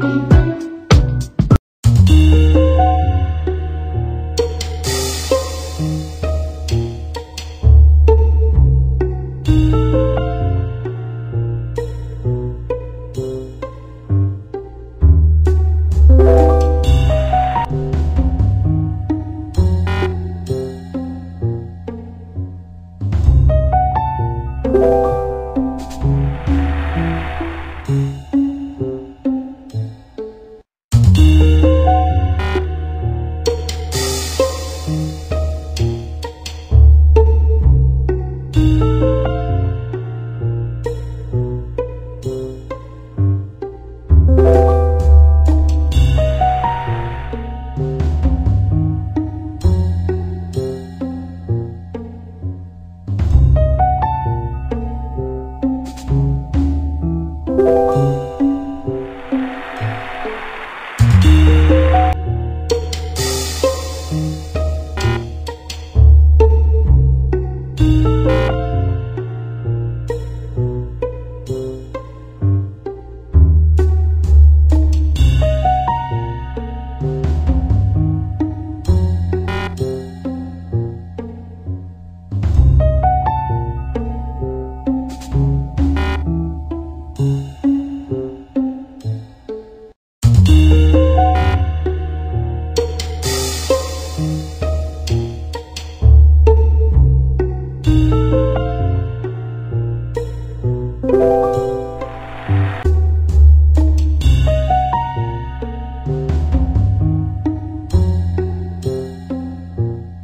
Thank you.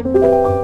you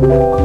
Thank you.